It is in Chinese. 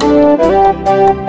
嗯。